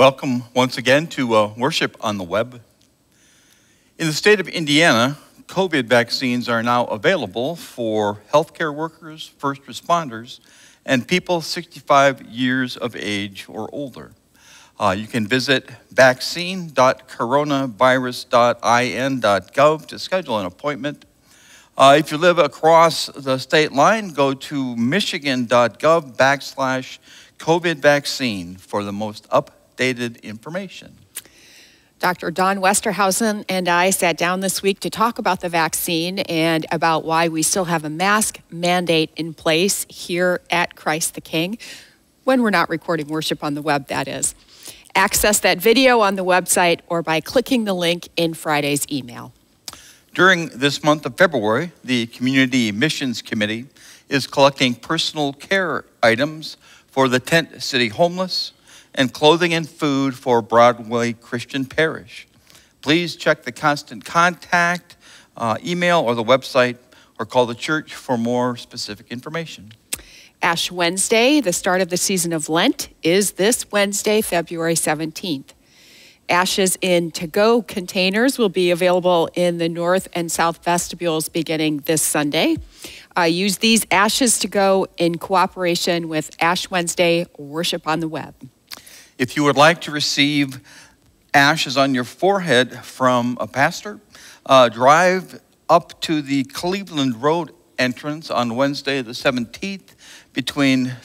Welcome once again to uh, worship on the web. In the state of Indiana, COVID vaccines are now available for healthcare workers, first responders, and people 65 years of age or older. Uh, you can visit vaccine.coronavirus.in.gov to schedule an appointment. Uh, if you live across the state line, go to michigan.gov backslash COVID vaccine for the most updated information. Dr. Don Westerhausen and I sat down this week to talk about the vaccine and about why we still have a mask mandate in place here at Christ the King, when we're not recording worship on the web, that is. Access that video on the website or by clicking the link in Friday's email. During this month of February, the Community Missions Committee is collecting personal care items for the Tent City homeless and clothing and food for Broadway Christian Parish. Please check the constant contact uh, email or the website or call the church for more specific information. Ash Wednesday, the start of the season of Lent, is this Wednesday, February 17th. Ashes in to go containers will be available in the north and south vestibules beginning this Sunday. Uh, use these ashes to go in cooperation with Ash Wednesday Worship on the Web. If you would like to receive ashes on your forehead from a pastor, uh, drive up to the Cleveland Road entrance on Wednesday, the 17th, between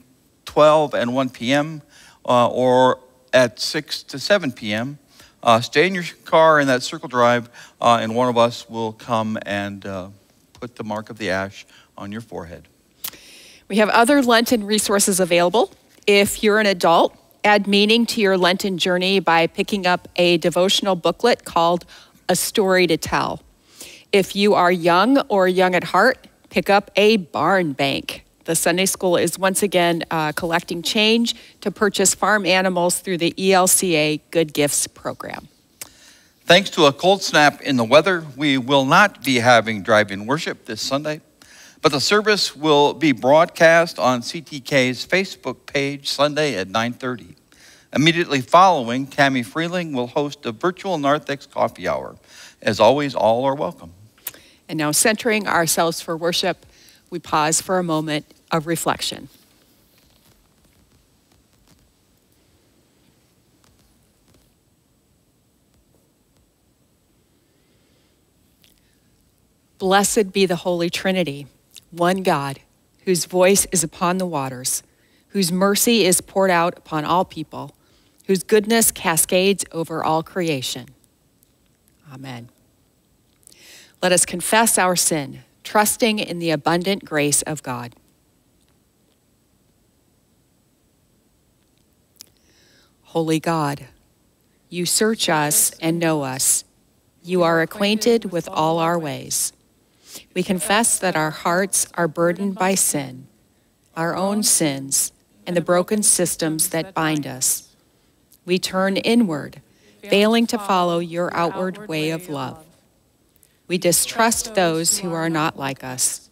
12 and 1 p.m., uh, or at 6 to 7 p.m. Uh, stay in your car in that circle drive, uh, and one of us will come and uh, put the mark of the ash on your forehead. We have other Lenten resources available. If you're an adult, add meaning to your Lenten journey by picking up a devotional booklet called A Story to Tell. If you are young or young at heart, pick up a barn bank. The Sunday school is once again uh, collecting change to purchase farm animals through the ELCA Good Gifts program. Thanks to a cold snap in the weather, we will not be having drive in worship this Sunday, but the service will be broadcast on CTK's Facebook page Sunday at 9:30. Immediately following, Tammy Freeling will host a virtual Narthex coffee hour. As always, all are welcome. And now, centering ourselves for worship, we pause for a moment of reflection. Blessed be the Holy Trinity, one God, whose voice is upon the waters, whose mercy is poured out upon all people whose goodness cascades over all creation. Amen. Let us confess our sin, trusting in the abundant grace of God. Holy God, you search us and know us. You are acquainted with all our ways. We confess that our hearts are burdened by sin, our own sins, and the broken systems that bind us we turn inward, failing to follow your outward way of love. We distrust those who are not like us.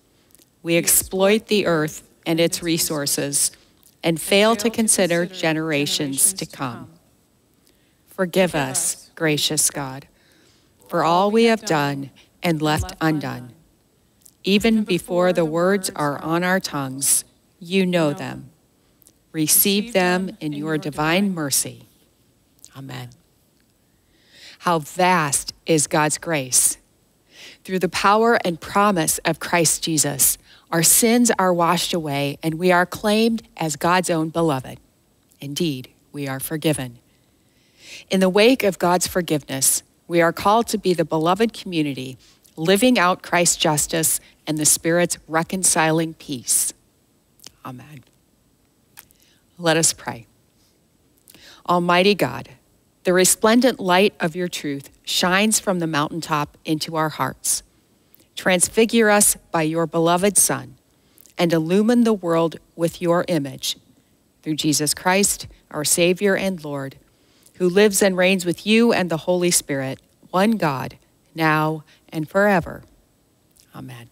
We exploit the earth and its resources and fail to consider generations to come. Forgive us, gracious God, for all we have done and left undone. Even before the words are on our tongues, you know them. Receive them in your divine mercy. Amen. How vast is God's grace. Through the power and promise of Christ Jesus, our sins are washed away and we are claimed as God's own beloved. Indeed, we are forgiven. In the wake of God's forgiveness, we are called to be the beloved community, living out Christ's justice and the Spirit's reconciling peace. Amen. Let us pray. Almighty God, the resplendent light of your truth shines from the mountaintop into our hearts. Transfigure us by your beloved Son and illumine the world with your image. Through Jesus Christ, our Savior and Lord, who lives and reigns with you and the Holy Spirit, one God, now and forever. Amen.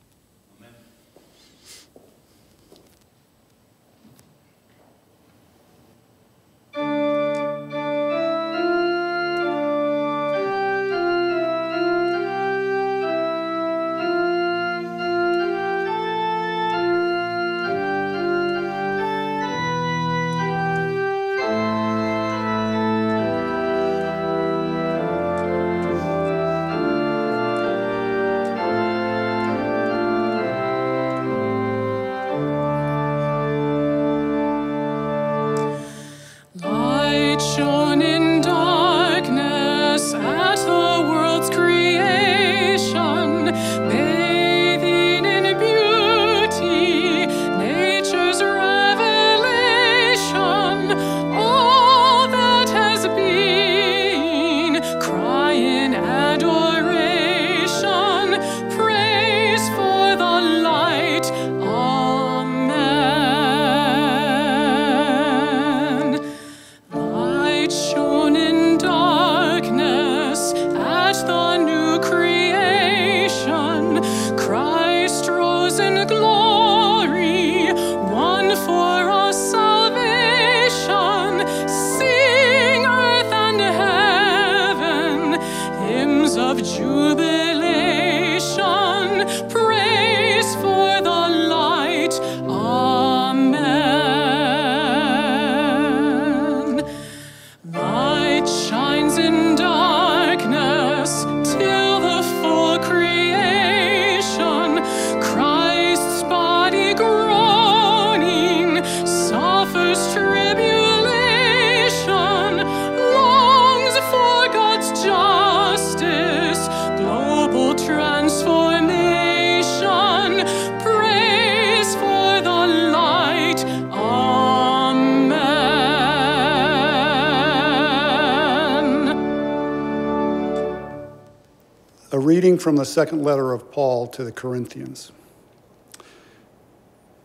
From the second letter of Paul to the Corinthians.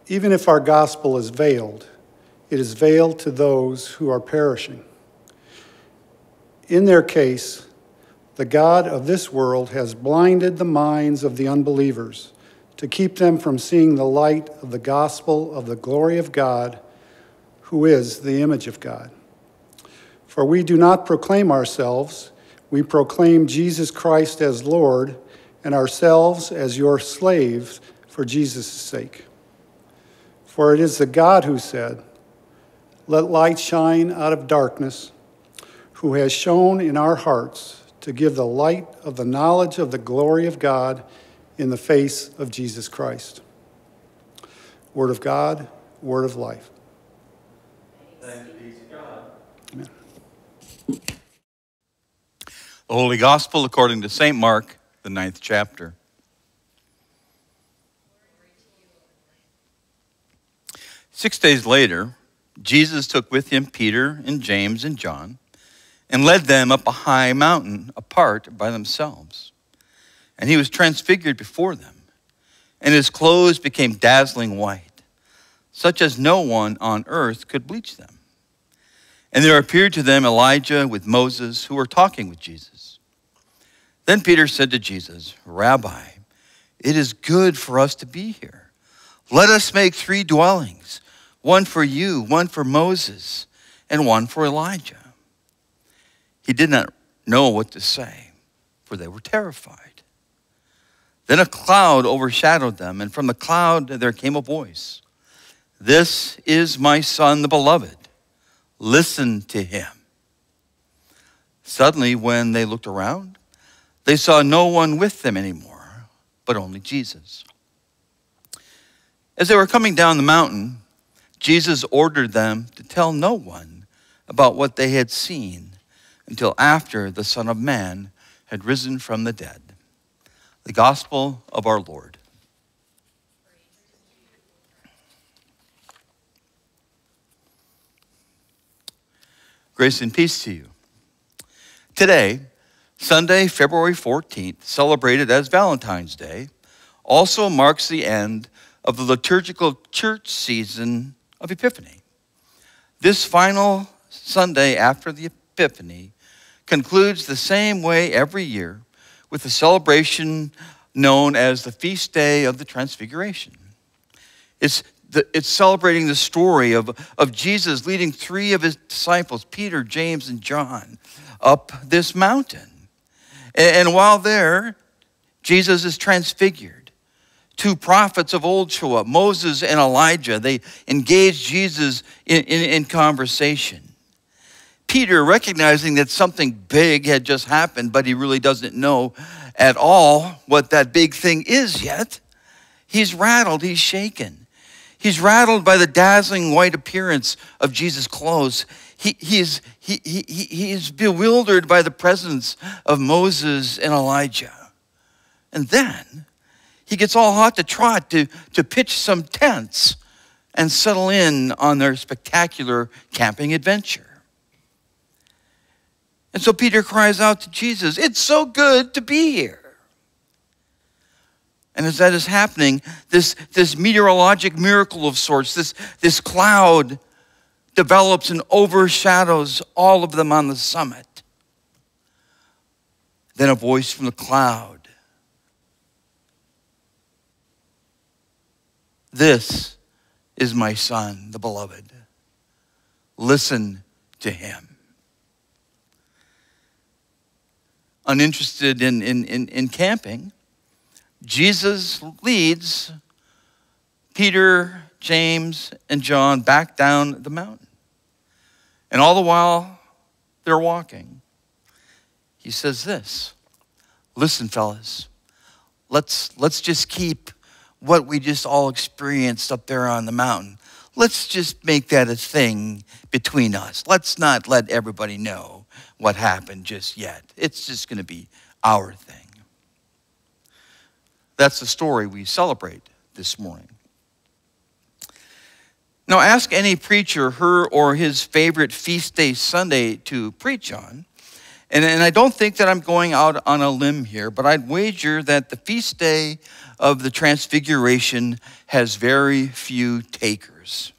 Even if our gospel is veiled, it is veiled to those who are perishing. In their case, the God of this world has blinded the minds of the unbelievers to keep them from seeing the light of the gospel of the glory of God, who is the image of God. For we do not proclaim ourselves, we proclaim Jesus Christ as Lord, and ourselves as your slaves for Jesus' sake. For it is the God who said, Let light shine out of darkness, who has shone in our hearts to give the light of the knowledge of the glory of God in the face of Jesus Christ. Word of God, word of life. Thanks be to God. Amen. The Holy Gospel according to St. Mark, the ninth chapter. Six days later, Jesus took with him Peter and James and John and led them up a high mountain apart by themselves. And he was transfigured before them, and his clothes became dazzling white, such as no one on earth could bleach them. And there appeared to them Elijah with Moses, who were talking with Jesus. Then Peter said to Jesus, Rabbi, it is good for us to be here. Let us make three dwellings one for you, one for Moses, and one for Elijah. He did not know what to say, for they were terrified. Then a cloud overshadowed them, and from the cloud there came a voice This is my son, the beloved. Listen to him. Suddenly, when they looked around, they saw no one with them anymore, but only Jesus. As they were coming down the mountain, Jesus ordered them to tell no one about what they had seen until after the Son of Man had risen from the dead. The Gospel of our Lord. Grace and peace to you. Today, Sunday, February 14th, celebrated as Valentine's Day, also marks the end of the liturgical church season of Epiphany. This final Sunday after the Epiphany concludes the same way every year with the celebration known as the Feast Day of the Transfiguration. It's, the, it's celebrating the story of, of Jesus leading three of his disciples, Peter, James, and John, up this mountain. And, and while there, Jesus is transfigured. Two prophets of old show up, Moses and Elijah. They engage Jesus in, in, in conversation. Peter, recognizing that something big had just happened, but he really doesn't know at all what that big thing is yet, he's rattled, he's shaken. He's rattled by the dazzling white appearance of Jesus' clothes. He, he, is, he, he, he is bewildered by the presence of Moses and Elijah. And then he gets all hot to trot to, to pitch some tents and settle in on their spectacular camping adventure. And so Peter cries out to Jesus, It's so good to be here. And as that is happening, this, this meteorologic miracle of sorts, this, this cloud develops and overshadows all of them on the summit. Then a voice from the cloud. This is my son, the beloved. Listen to him. uninterested in, in, in, in camping, Jesus leads Peter, James, and John back down the mountain. And all the while they're walking, he says this Listen, fellas, let's, let's just keep what we just all experienced up there on the mountain. Let's just make that a thing between us. Let's not let everybody know what happened just yet. It's just going to be our thing. That's the story we celebrate this morning. Now, ask any preacher her or his favorite feast day Sunday to preach on, And, and I don't think that I'm going out on a limb here, but I'd wager that the feast day of the Transfiguration has very few takers.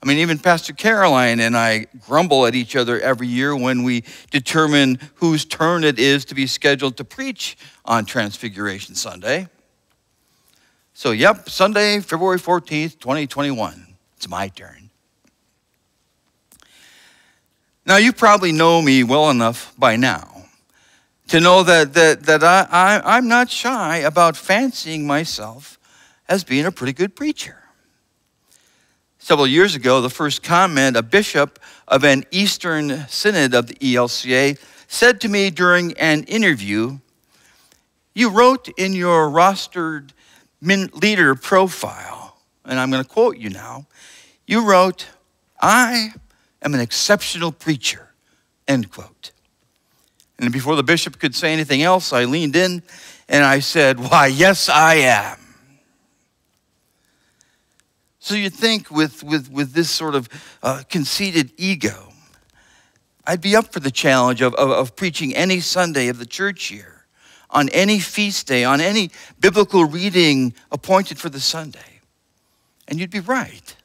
I mean, even Pastor Caroline and I grumble at each other every year when we determine whose turn it is to be scheduled to preach on Transfiguration Sunday. So, yep, Sunday, February 14th, 2021. It's my turn. Now, you probably know me well enough by now to know that, that, that I, I, I'm not shy about fancying myself as being a pretty good preacher. Several years ago, the first comment a bishop of an Eastern Synod of the ELCA said to me during an interview You wrote in your rostered leader profile, and I'm going to quote you now you wrote, I am an exceptional preacher, end quote. And before the bishop could say anything else, I leaned in and I said, Why, yes, I am. So you'd think with, with, with this sort of uh, conceited ego, I'd be up for the challenge of, of, of preaching any Sunday of the church year, on any feast day, on any biblical reading appointed for the Sunday. And you'd be right,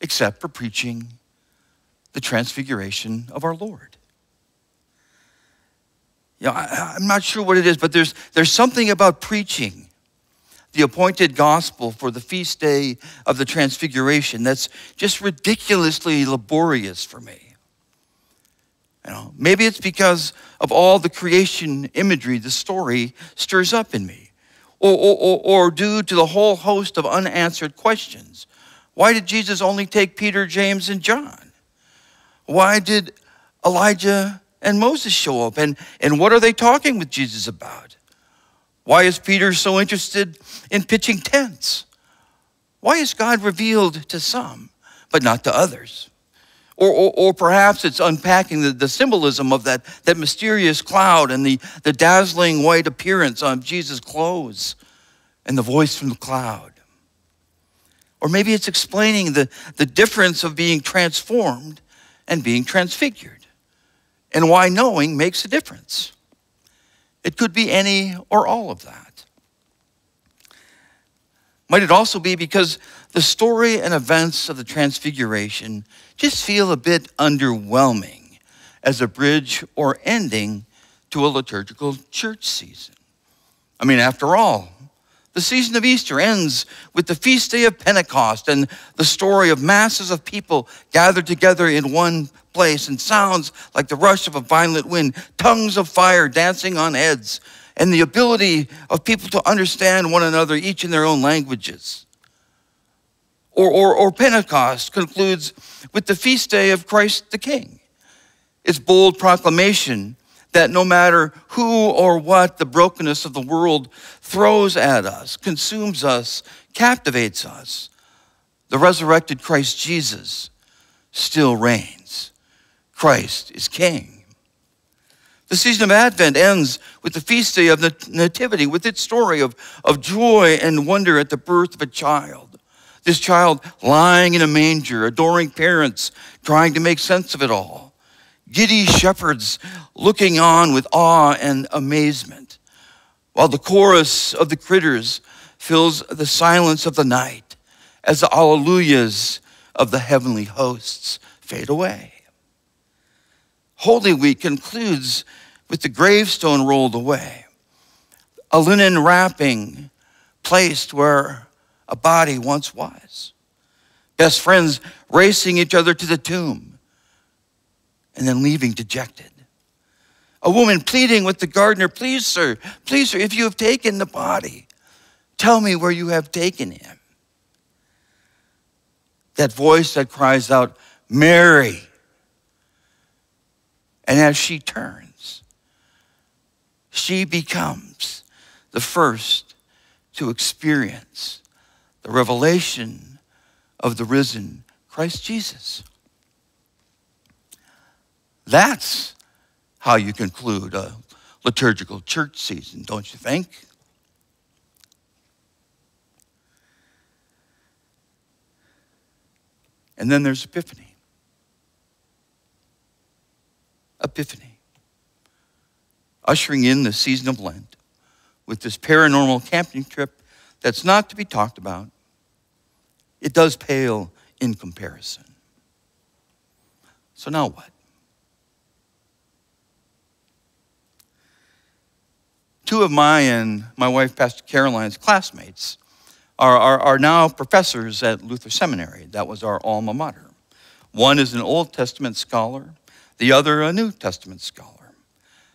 except for preaching the transfiguration of our Lord. You know, I, I'm not sure what it is, but there's, there's something about preaching the appointed gospel for the feast day of the Transfiguration that's just ridiculously laborious for me. You know, maybe it's because of all the creation imagery the story stirs up in me, or, or, or, due to the whole host of unanswered questions. Why did Jesus only take Peter, James, and John? Why did Elijah and Moses show up? And, and what are they talking with Jesus about? Why is Peter so interested in pitching tents? Why is God revealed to some, but not to others? Or, or, or, perhaps it's unpacking the, the symbolism of that, that mysterious cloud and the, the dazzling white appearance on Jesus' clothes and the voice from the cloud. Or maybe it's explaining the, the difference of being transformed and being transfigured and why knowing makes a difference. It could be any or all of that. Might it also be because the story and events of the Transfiguration just feel a bit underwhelming as a bridge or ending to a liturgical church season? I mean, after all, the season of Easter ends with the feast day of Pentecost and the story of masses of people gathered together in one place and sounds like the rush of a violent wind, tongues of fire dancing on heads, and the ability of people to understand one another, each in their own languages. Or, or, or Pentecost concludes with the feast day of Christ the King. Its bold proclamation that no matter who or what the brokenness of the world throws at us, consumes us, captivates us, the resurrected Christ Jesus still reigns. Christ is King. The season of Advent ends with the feast day of the Nativity, with its story of, of joy and wonder at the birth of a child. This child lying in a manger, adoring parents, trying to make sense of it all giddy shepherds looking on with awe and amazement, while the chorus of the critters fills the silence of the night as the alleluias of the heavenly hosts fade away. Holy Week concludes with the gravestone rolled away, a linen wrapping placed where a body once was, best friends racing each other to the tomb and then leaving dejected. A woman pleading with the gardener, Please, sir, please, sir, if you have taken the body, tell me where you have taken him. That voice that cries out, Mary. And as she turns, she becomes the first to experience the revelation of the risen Christ Jesus. That's how you conclude a liturgical church season, don't you think? And then there's Epiphany. Epiphany, ushering in the season of Lent with this paranormal camping trip that's not to be talked about. It does pale in comparison. So now what? Two of my and my wife, Pastor Caroline's classmates, are, are, are now professors at Luther Seminary. That was our alma mater. One is an Old Testament scholar, the other a New Testament scholar.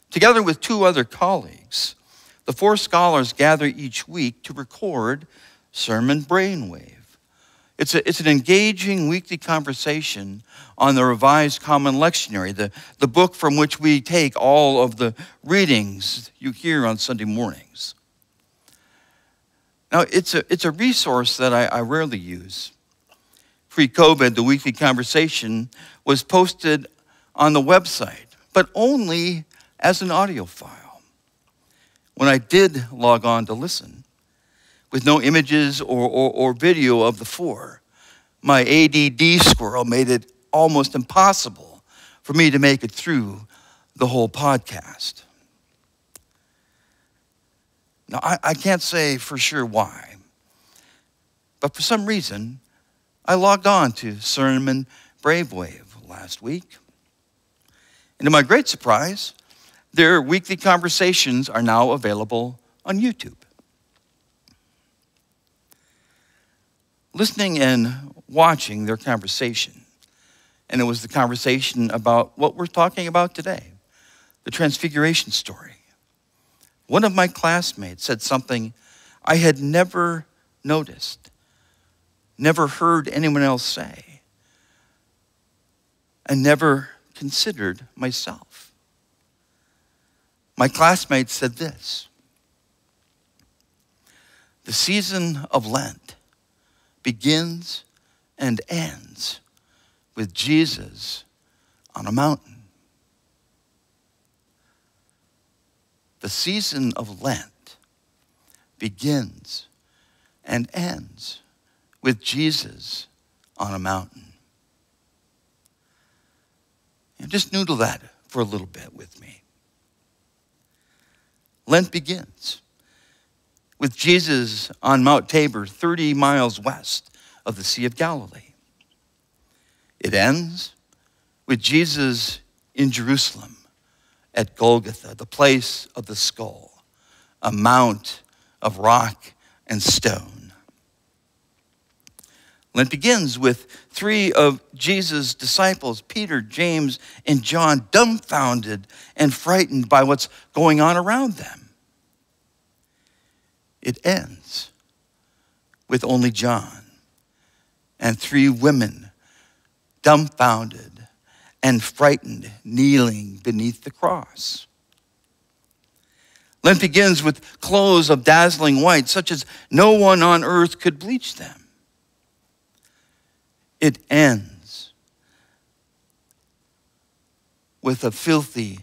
Together with two other colleagues, the four scholars gather each week to record Sermon Brainwave. It's, a, it's an engaging weekly conversation on the Revised Common Lectionary, the, the book from which we take all of the readings you hear on Sunday mornings. Now, it's a, it's a resource that I, I rarely use. Pre COVID, the weekly conversation was posted on the website, but only as an audio file. When I did log on to listen, with no images or, or, or video of the four, my ADD squirrel made it almost impossible for me to make it through the whole podcast. Now, I, I can't say for sure why, but for some reason, I logged on to Sermon Wave last week. And to my great surprise, their weekly conversations are now available on YouTube. Listening and watching their conversation, and it was the conversation about what we're talking about today the Transfiguration story. One of my classmates said something I had never noticed, never heard anyone else say, and never considered myself. My classmate said this The season of Lent begins and ends with Jesus on a mountain. The season of Lent begins and ends with Jesus on a mountain. And just noodle that for a little bit with me. Lent begins with Jesus on Mount Tabor, 30 miles west of the Sea of Galilee. It ends with Jesus in Jerusalem at Golgotha, the place of the skull, a mount of rock and stone. Lent begins with three of Jesus' disciples, Peter, James, and John, dumbfounded and frightened by what's going on around them. It ends with only John and three women, dumbfounded and frightened, kneeling beneath the cross. Lent begins with clothes of dazzling white, such as no one on earth could bleach them. It ends with a filthy,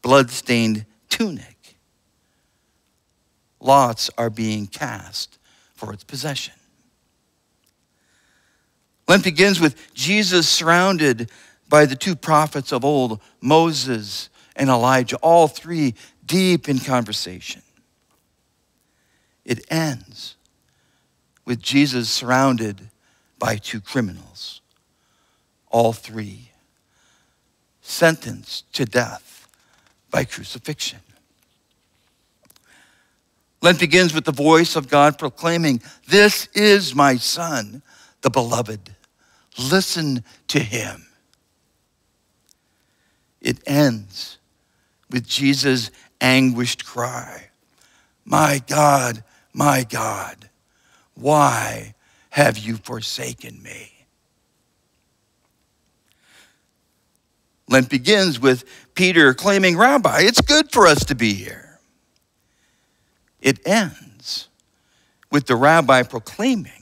blood-stained tunic. Lots are being cast for its possession. Lent begins with Jesus surrounded by the two prophets of old, Moses and Elijah, all three deep in conversation. It ends with Jesus surrounded by two criminals, all three sentenced to death by crucifixion. Lent begins with the voice of God proclaiming, This is my Son, the beloved. Listen to him. It ends with Jesus' anguished cry My God, my God, why have you forsaken me? Lent begins with Peter claiming, Rabbi, it's good for us to be here. It ends with the rabbi proclaiming,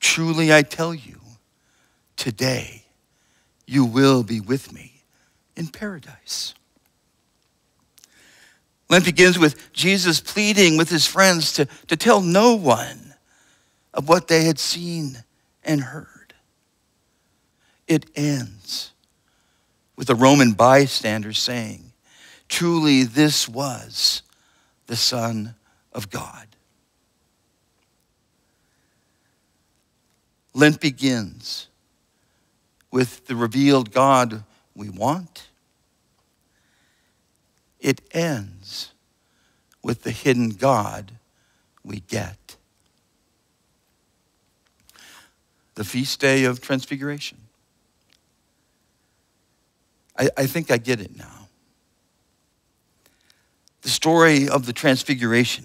Truly I tell you, today you will be with me in paradise. Lent begins with Jesus pleading with his friends to, to tell no one of what they had seen and heard. It ends with a Roman bystander saying, Truly, this was the Son of God. Lent begins with the revealed God we want. It ends with the hidden God we get. The feast day of Transfiguration. I, I think I get it now. The story of the Transfiguration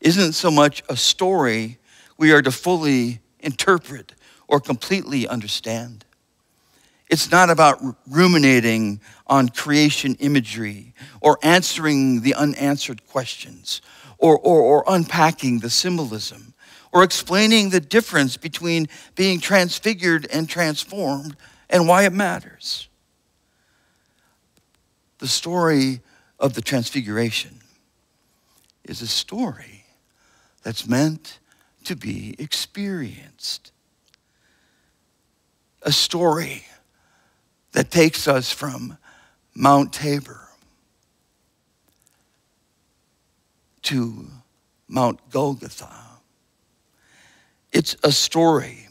isn't so much a story we are to fully interpret or completely understand. It's not about ruminating on creation imagery or answering the unanswered questions or, or, or, unpacking the symbolism or explaining the difference between being transfigured and transformed and why it matters. The story of the Transfiguration is a story that's meant to be experienced. A story that takes us from Mount Tabor to Mount Golgotha. It's a story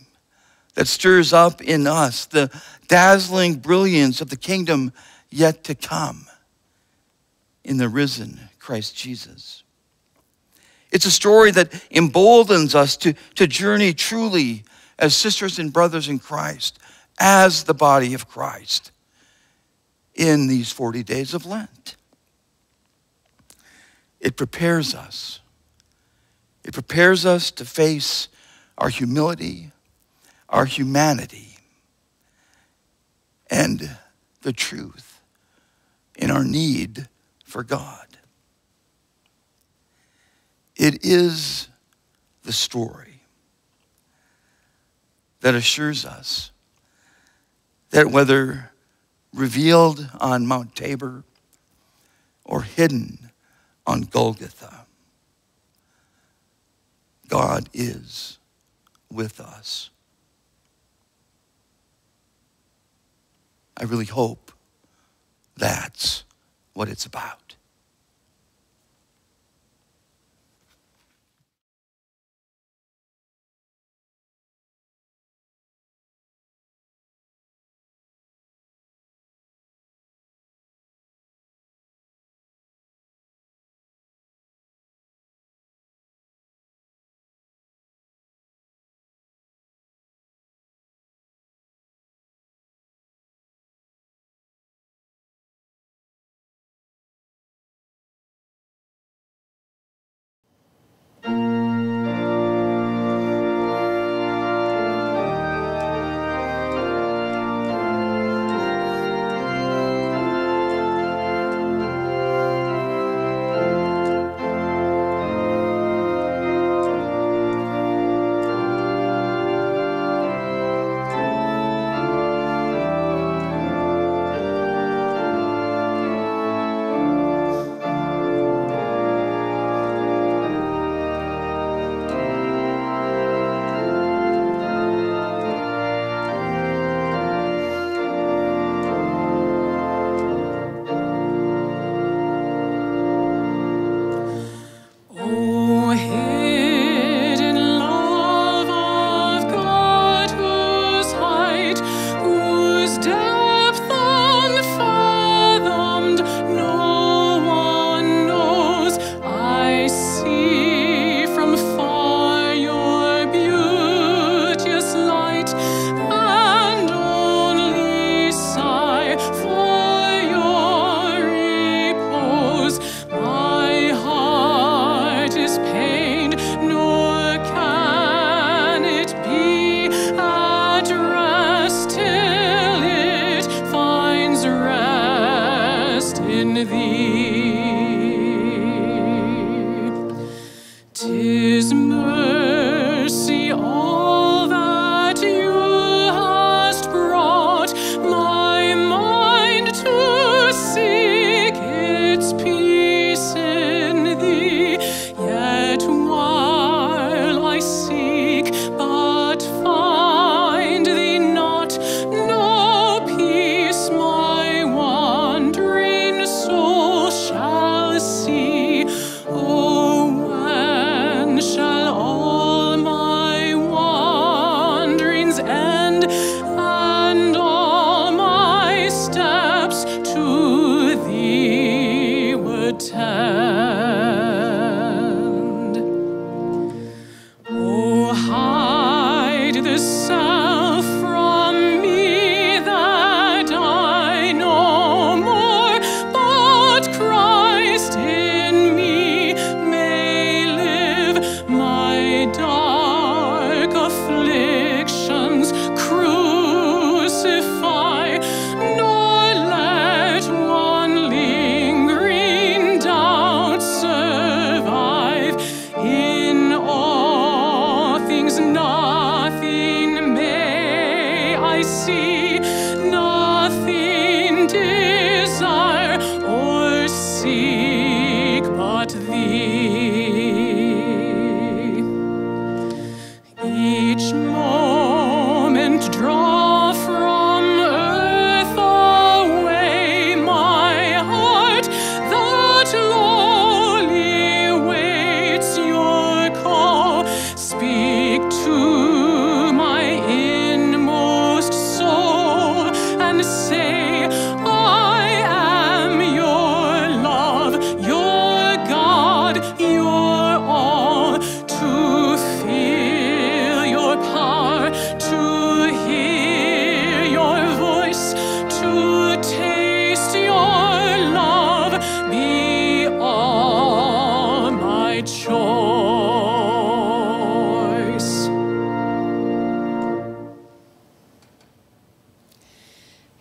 that stirs up in us the dazzling brilliance of the kingdom yet to come in the risen Christ Jesus. It's a story that emboldens us to, to journey truly as sisters and brothers in Christ, as the body of Christ in these 40 days of Lent. It prepares us. It prepares us to face our humility, our humanity, and the truth in our need for God. It is the story that assures us that whether revealed on Mount Tabor or hidden on Golgotha, God is with us. I really hope that's what it's about.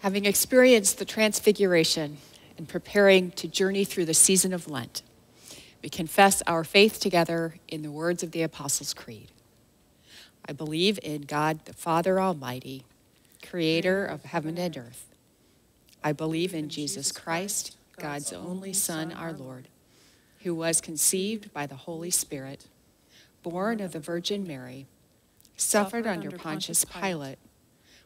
Having experienced the Transfiguration and preparing to journey through the season of Lent, we confess our faith together in the words of the Apostles' Creed. I believe in God the Father Almighty, creator of heaven and earth. I believe in Jesus Christ, God's only Son, our Lord, who was conceived by the Holy Spirit, born of the Virgin Mary, suffered under Pontius Pilate,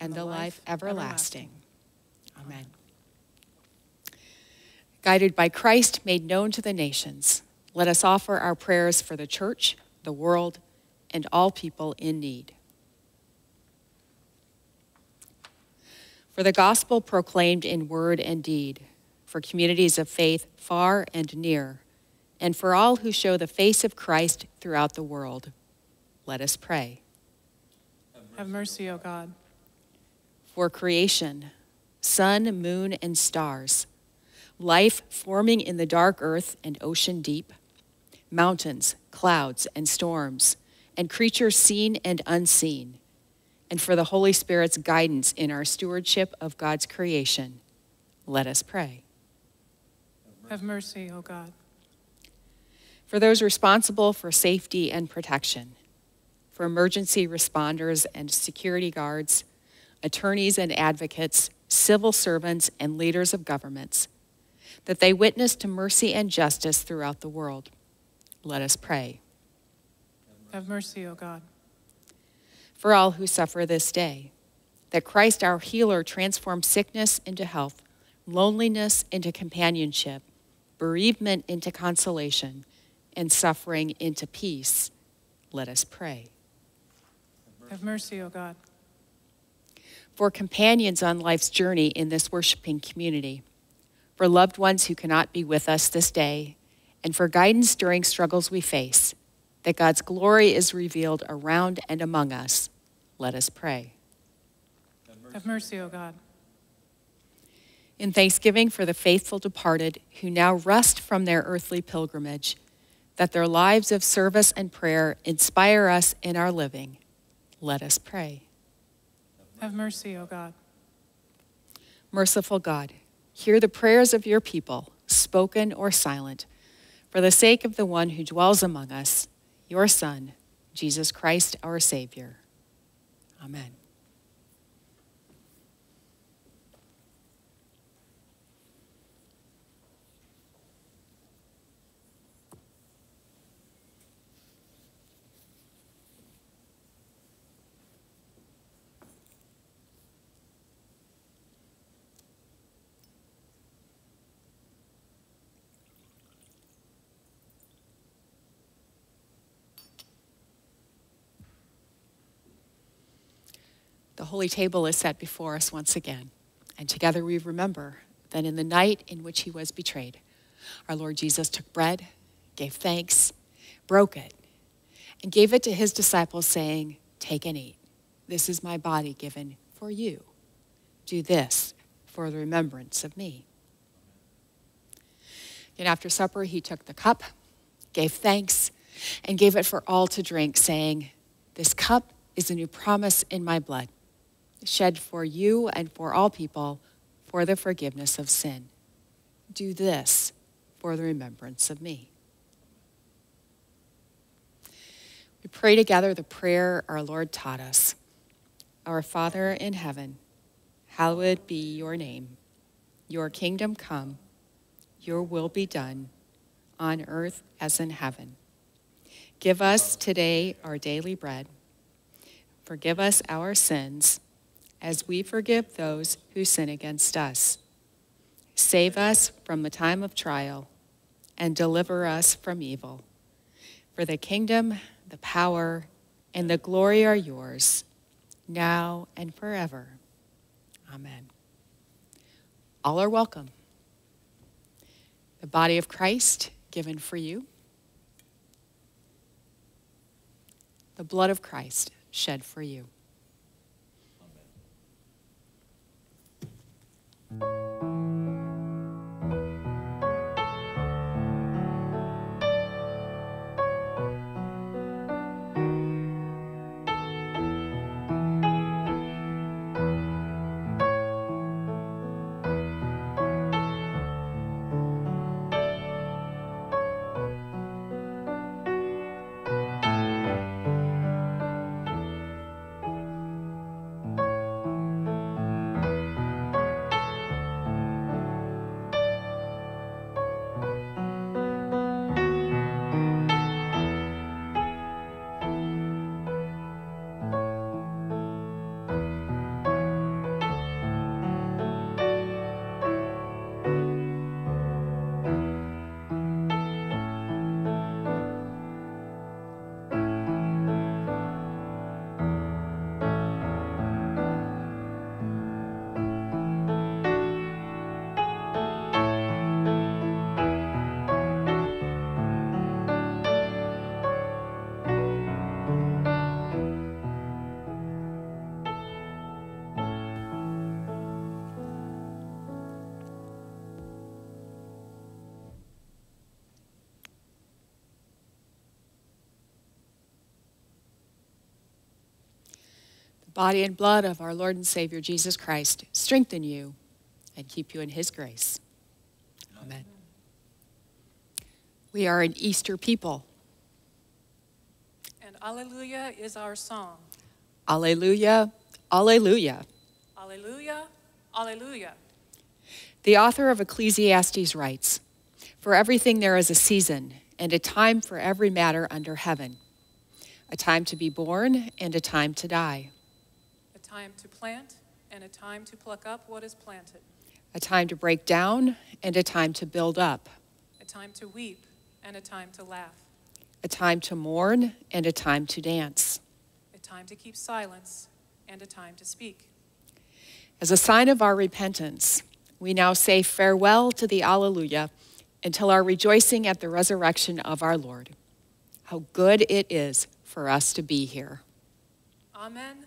and the life everlasting. Amen. Guided by Christ made known to the nations, let us offer our prayers for the church, the world, and all people in need. For the gospel proclaimed in word and deed, for communities of faith far and near, and for all who show the face of Christ throughout the world, let us pray. Have mercy, O God. For creation, sun, moon, and stars, life forming in the dark earth and ocean deep, mountains, clouds, and storms, and creatures seen and unseen, and for the Holy Spirit's guidance in our stewardship of God's creation, let us pray. Have mercy, O God. For those responsible for safety and protection, for emergency responders and security guards, attorneys and advocates, civil servants, and leaders of governments, that they witness to mercy and justice throughout the world. Let us pray. Have mercy, O God. For all who suffer this day, that Christ our healer transform sickness into health, loneliness into companionship, bereavement into consolation, and suffering into peace. Let us pray. Have mercy, O God. For companions on life's journey in this worshiping community, for loved ones who cannot be with us this day, and for guidance during struggles we face, that God's glory is revealed around and among us. Let us pray. Have mercy, O God. In thanksgiving for the faithful departed who now rest from their earthly pilgrimage, that their lives of service and prayer inspire us in our living, let us pray. Have mercy, O God. Merciful God, hear the prayers of your people, spoken or silent, for the sake of the one who dwells among us, your Son, Jesus Christ, our Savior. Amen. The holy table is set before us once again, and together we remember that in the night in which he was betrayed, our Lord Jesus took bread, gave thanks, broke it, and gave it to his disciples, saying, Take and eat. This is my body given for you. Do this for the remembrance of me. And after supper, he took the cup, gave thanks, and gave it for all to drink, saying, This cup is a new promise in my blood, shed for you and for all people for the forgiveness of sin. Do this for the remembrance of me. We pray together the prayer our Lord taught us Our Father in heaven, hallowed be your name. Your kingdom come, your will be done, on earth as in heaven. Give us today our daily bread. Forgive us our sins, as we forgive those who sin against us. Save us from the time of trial, and deliver us from evil. For the kingdom, the power, and the glory are yours, now and forever. Amen. All are welcome. The body of Christ given for you. The blood of Christ shed for you. Body and blood of our Lord and Savior Jesus Christ strengthen you and keep you in his grace. Amen. We are an Easter people. And Alleluia is our song. Alleluia, Alleluia. Alleluia, Alleluia. The author of Ecclesiastes writes For everything there is a season, and a time for every matter under heaven, a time to be born and a time to die, time to plant and a time to pluck up what is planted. a time to break down and a time to build up, A time to weep and a time to laugh. a time to mourn and a time to dance. A time to keep silence and a time to speak. As a sign of our repentance, we now say farewell to the Alleluia until our rejoicing at the resurrection of our Lord. How good it is for us to be here. Amen.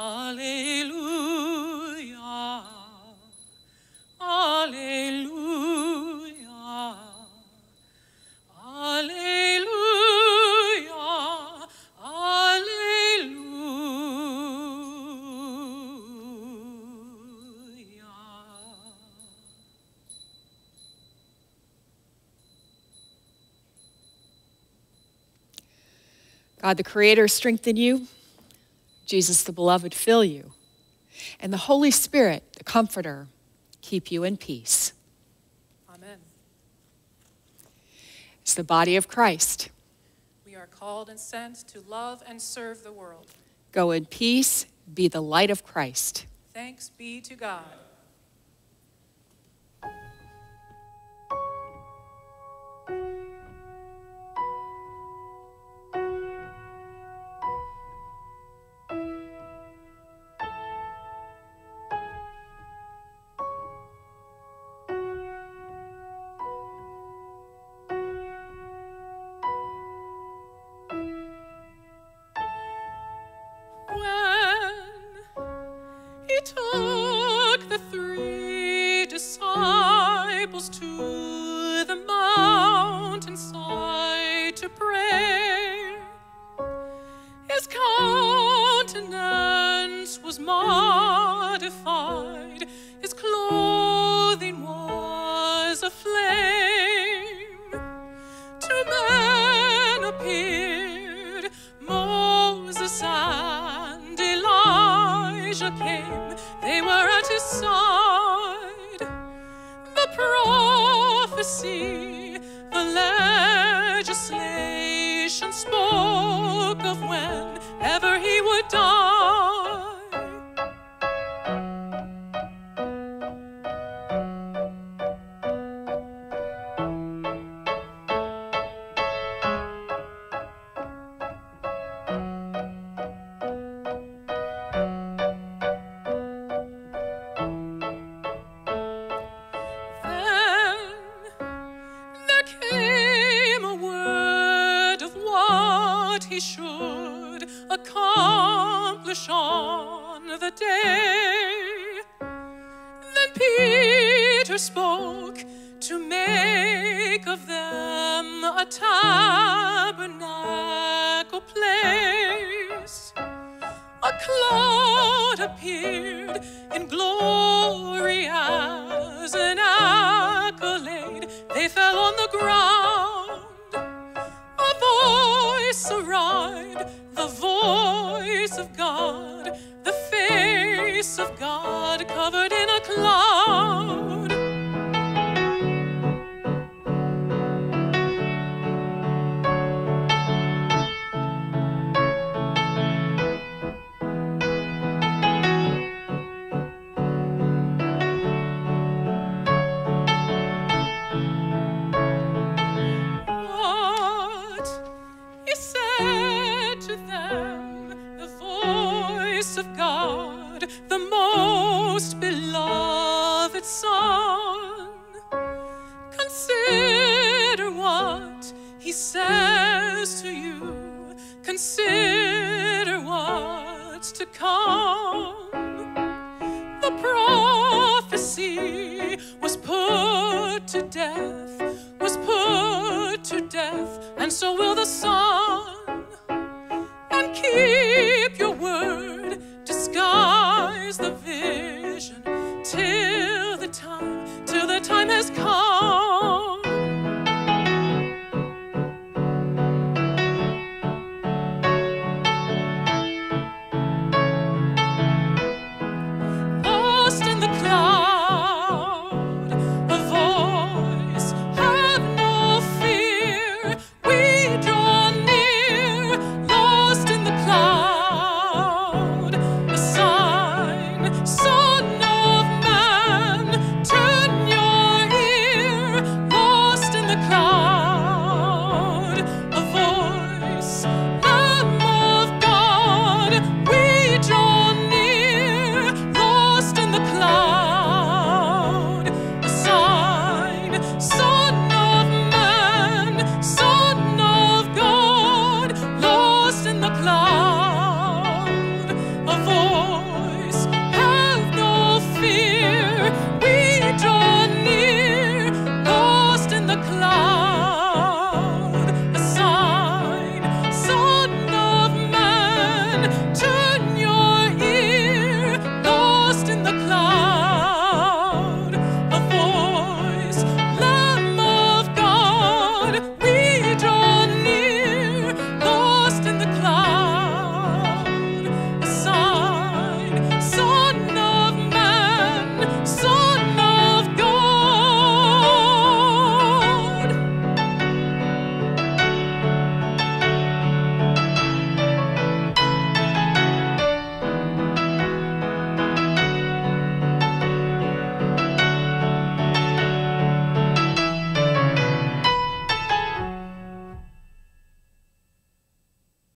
Alleluia. Alleluia. Alleluia. God the Creator strengthen you, Jesus the Beloved fill you, and the Holy Spirit, the Comforter, keep you in peace. Amen. It's the body of Christ. We are called and sent to love and serve the world. Go in peace, be the light of Christ. Thanks be to God.